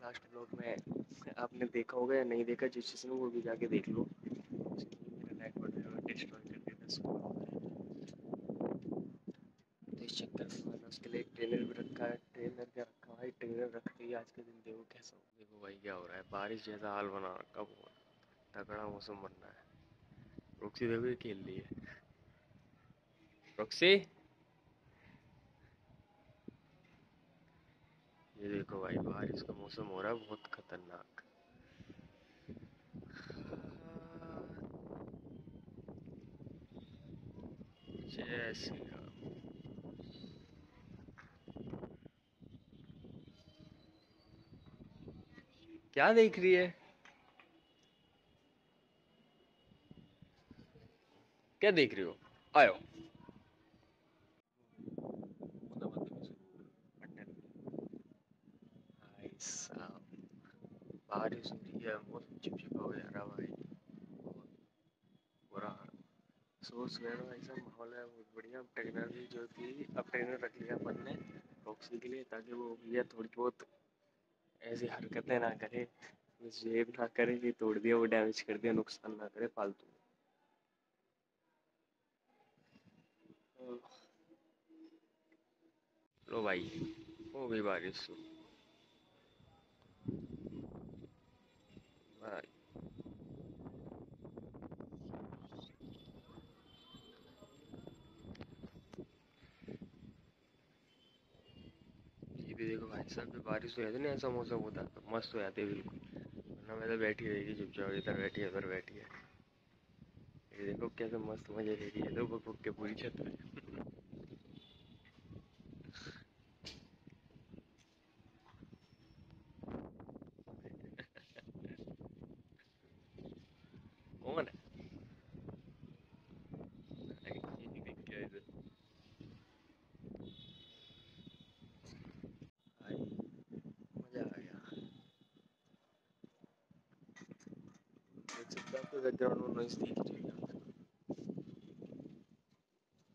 Last blog में आपने देखा होगा या नहीं देखा जिस चीज़ ने वो भी जाके देख लो डिस्ट्रॉय कर में उसके लिए भी रखा है रखा भाई आज के दिन देखो कैसा हो देखो भाई क्या हो रहा है। बारिश जैसा हाल बना रखा बहुत तगड़ा मौसम बन रहा है रोक्सी देखो खेल रही है ये देखो भाई, बारिश का मौसम हो रहा है, बहुत खतरनाक। जय श्री राम क्या देख रही है? क्या देख रही हो? आयो बारिश हो रही है मौसम चिपचिपा हो जा रहा भाई बुरा सोच रहे ना ऐसा माहौल है, बहुत बढ़िया। भी जो थी, अब ट्रेनर रख लिया अपन ने बॉक्सी के लिए, ताकि वो भैया थोड़ी बहुत ऐसी हरकतें ना करे, जेब ना करे कि तोड़ दिया, वो डैमेज कर दिया, नुकसान ना करे, फालतू। लो भाई, हो गई बारिश। भाई। भाई साहब बारिश हो जाती ना, ऐसा मौसम होता तो मस्त हो जाते बिल्कुल। वरना मैं तो बैठी रहेगी चुपचाप, इधर बैठी है, उधर बैठी है। ये देखो कैसे मस्त मज़े ले रही है तो के पूरी छत में कौन है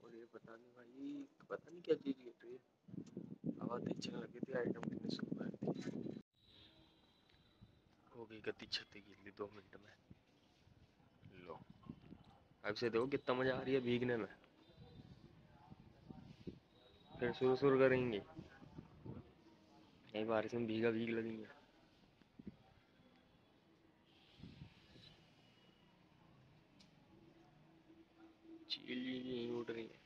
और ये पता नहीं भाई, पता नहीं क्या चीज़ है। अच्छी लगी थी आइटम कितने हो गई गति गिर दो मिनट में। लो। अब से देखो कितना मज़ा आ रही है भीगने में। फिर शुरू शुरू करेंगे। बारिश में भीगा भीग लगेंगे चील यहीं उड़ रही है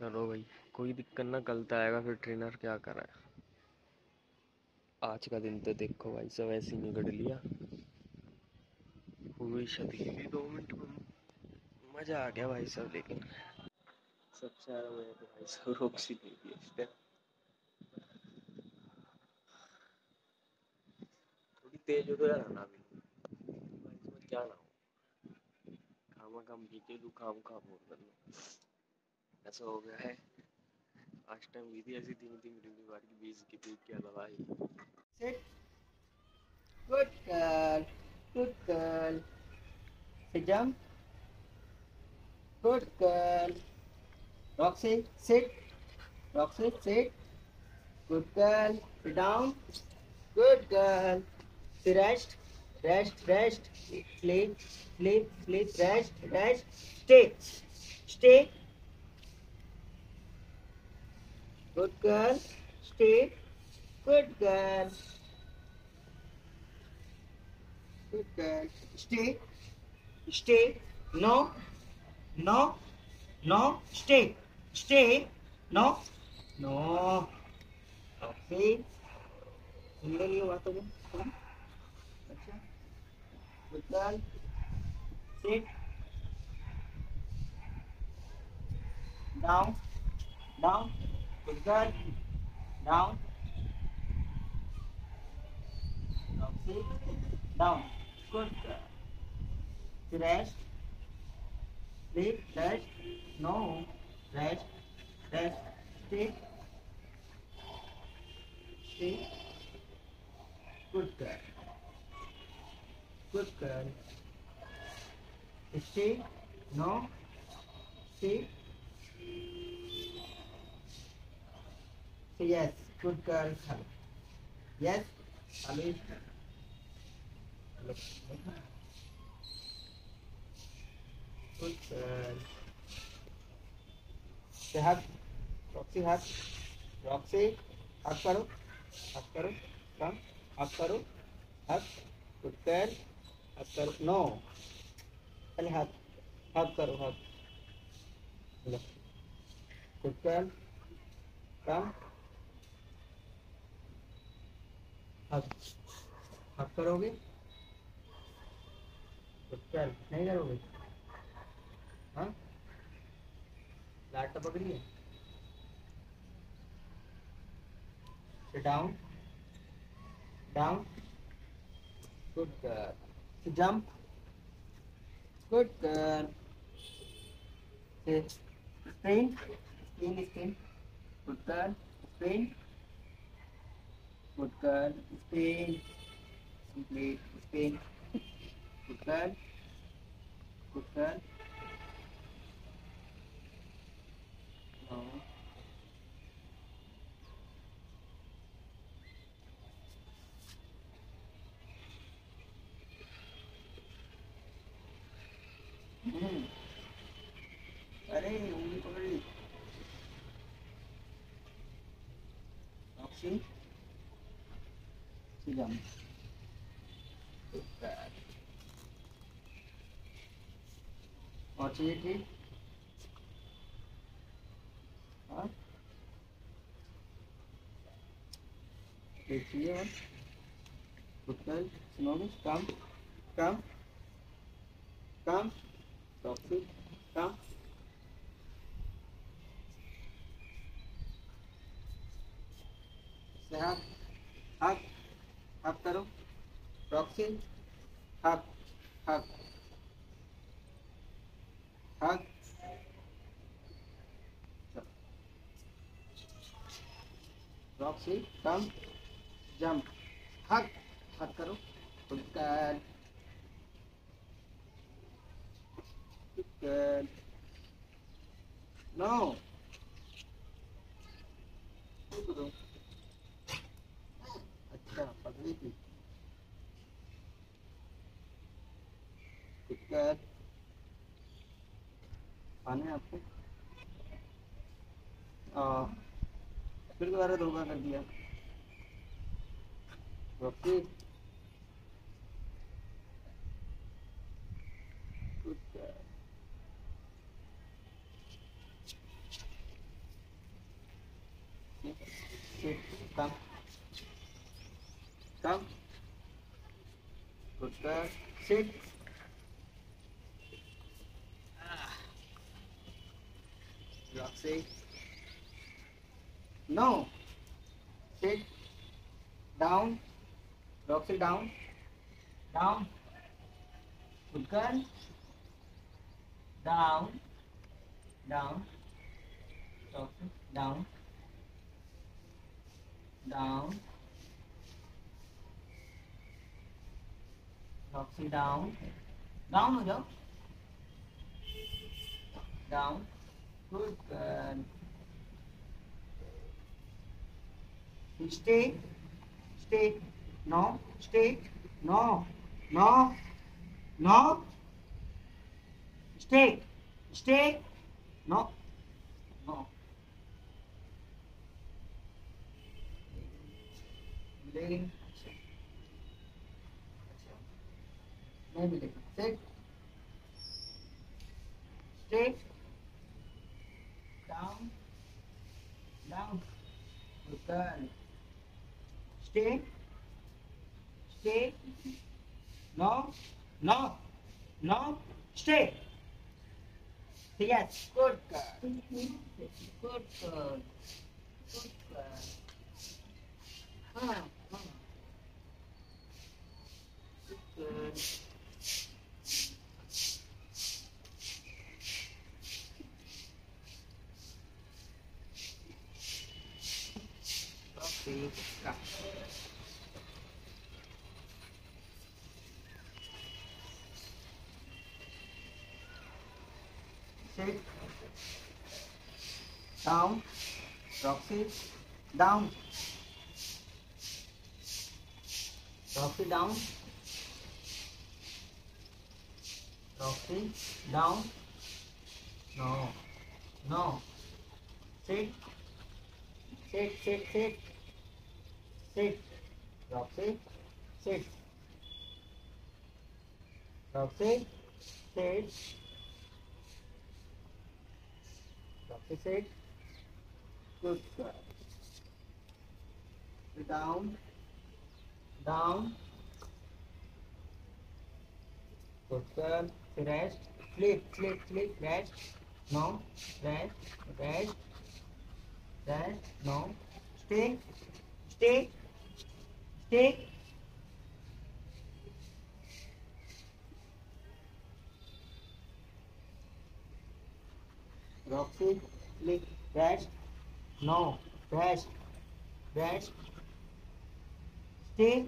चलो भाई कोई दिक्कत ना कल तो आएगा फिर ट्रेनर क्या कर है? आज का दिन तो देखो भाई सब ऐसे ही निकल लिया। पूरी छत ली दो मिनट में मज़ा आ गया भाई सब लेकिन। सबसे ज़्यादा मज़ा तो भाई सब रोक सी नहीं थी इस टाइम थोड़ी तेज हो तो यार ना भी इसमें क्या ना हो काम काम पीछे लू काम काम और कर लो ऐसा हो गया है आज टाइम हुई थी ऐसी तीन तीन डिलीवरी बार की बीस की पीक के अलावा ही Sit. Good girl. Good girl. Sit down. Good girl. Roxy, sit. Roxy, sit. Good girl. Sit down. Good girl. rest, rest, rest, sleep, sleep, sleep, rest, rest, stay, stay. Good girl, stay, good girl. Good girl, stay, stay, no, no, no, stay, stay, no, no. Okay. You yung ato mo. Portanto, sit down, down, portanto, down, down, sit down, curta, rest, sleep, rest, no, rest, rest, sit, sit, curta. Stay. No. Stay. Say yes. Good girl. Yes. Always. Look. Good girl. Say hug. Roxy hug. Roxy. Hug करो. Hug करो. Come. Hug करो. Hug. Good girl. करो. No. पहले करो. करोगे नहीं करोगे हाँ लाट टपक रही है down. Down. Good girl. Jump. Uh, Good girl. Say spin. Spin, spin. Good girl. Spin. Good girl. Spin. Complete. Spin. Good girl. Good girl. No. अरे उंगली पकड़ ली। ऑक्सी और चाहिए ठीक हाँ? काम। काम। काम। टॉक्सिक काम सेहत हक हक करो रॉक्सी हक हक हक रॉक्सी कम जंप हक हक करो गुड गर्ल अच्छा पतली थी गुड गर्ल पानी आपको आ, फिर दोबारा धोखा कर दिया Ah. Sit. block. No, Sit. down, block six down, down, bukan, down, down, down, down. down. down Roxy down down हो जाओ down good girl stay stay no stay no no no stay stay no no मिलेगी and we get six, straight, down, down, return, straight, straight, no, no, no, straight. Yes, good girl. Good girl. Good girl. Come on, come on. Good girl. Roxy, come. Sit. Down. Roxy, down. Roxy, down. Roxy, down. No. No. Sit. Sit, sit, sit. Sit. Roxy, sit. Roxy, sit. Roxy, sit. Good girl. Down. Down. Good girl. Rest. Sleep, sleep, sleep. Rest. No. Rest. Rest. Rest. No. Stay. Stay. Stay. Roxy, sleep. Rest. No. Rest. Rest. Stay.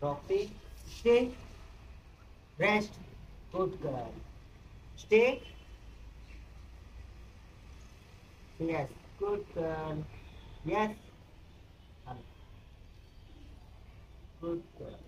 Roxy, stay. Rest. Good girl. Stay. Yes. Good girl. Yes. Good.